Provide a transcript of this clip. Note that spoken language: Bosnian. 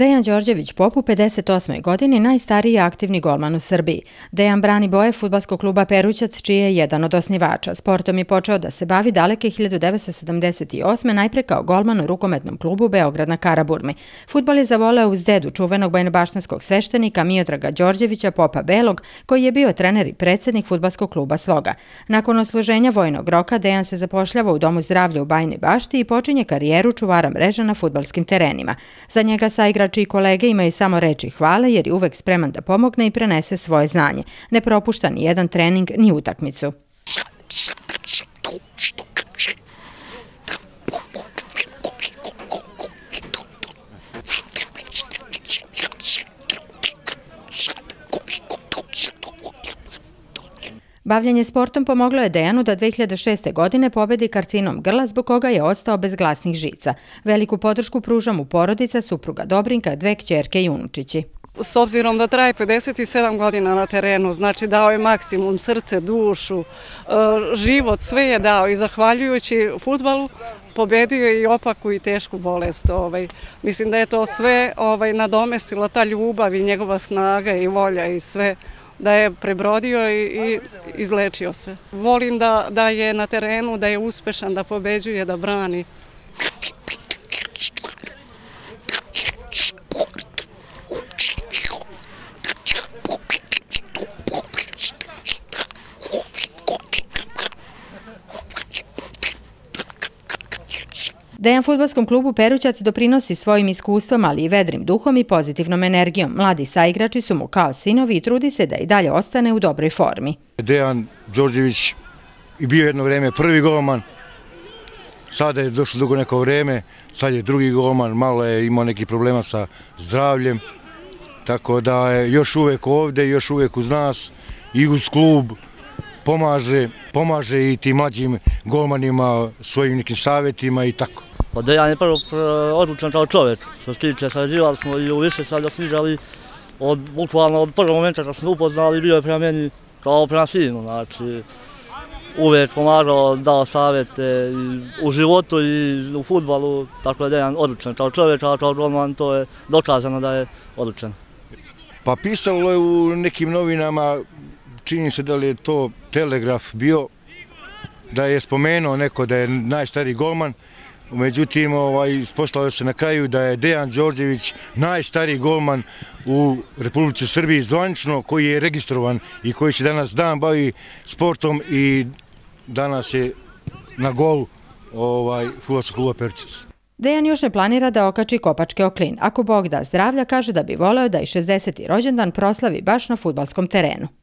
Dejan Đorđević Pop u 58. godini najstariji aktivni golman u Srbiji. Dejan brani boje futbalskog kluba Perućac, čiji je jedan od osnivača. Sportom je počeo da se bavi daleke 1978. najpre kao golman u rukometnom klubu Beograd na Karaburmi. Futbal je zavoleo uz dedu čuvenog bajnobaštanskog sveštenika Miodraga Đorđevića Popa Belog, koji je bio trener i predsednik futbalskog kluba Sloga. Nakon osluženja vojnog roka, Dejan se zapošljava u Domu zdravlja u Bajne bašti i počinje karijeru čuvara mreža na futbalskim terenima. Za njega saigrač Znači, čiji kolege imaju samo reči hvale jer je uvek spreman da pomogne i prenese svoje znanje. Ne propušta ni jedan trening ni utakmicu. Bavljanje sportom pomoglo je Dejanu da 2006. godine pobedi karcinom grla zbog koga je ostao bez glasnih žica. Veliku podršku pruža mu porodica, supruga Dobrinka, dve kćerke i unučići. S obzirom da traje 57 godina na terenu, znači dao je maksimum srce, dušu, e, život, sve je dao i zahvaljujući futbalu pobedio je i opaku i tešku bolest. Ovaj. Mislim da je to sve ovaj, nadomestilo ta ljubav i njegova snaga i volja i sve da je prebrodio i, i izlečio se. Volim da, da je na terenu, da je uspešan, da pobeđuje, da brani. Dejan futbolskom klubu Perućac doprinosi svojim iskustvom, ali i vedrim duhom i pozitivnom energijom. Mladi saigrači su mu kao sinovi i trudi se da i dalje ostane u dobroj formi. Dejan Đorđević i bio jedno vreme prvi golman, sada je došlo dugo neko vreme, sad je drugi golman, malo je imao neki problema sa zdravljem, tako da je još uvek ovde, još uvek uz nas i uz klub pomaže, pomaže i tim mlađim golmanima svojim nekim savjetima i tako. Pa Dejan je prvo odlučan kao čovjek. Što se tiče, sarađivali smo i u više sad osnižali od, bukvalno od prvog momenta kad smo upoznali, bio je prema meni kao prema sinu, znači uvijek pomagao, dao savjete u životu i u futbalu, tako da je Dejan odličan kao čovjek, a kao golman to je dokazano da je odličan. Pa pisalo je u nekim novinama, čini se da li je to Telegraf bio, da je spomenuo neko da je najstariji golman, Međutim, ovaj, isposlao se na kraju da je Dejan Đorđević najstariji golman u Republici Srbiji zvanično koji je registrovan i koji se danas dan bavi sportom i danas je na golu ovaj, Fulasa kluba Perčic. Dejan još ne planira da okači kopačke oklin. Ako Bog da zdravlja, kaže da bi voleo da i 60. rođendan proslavi baš na futbalskom terenu.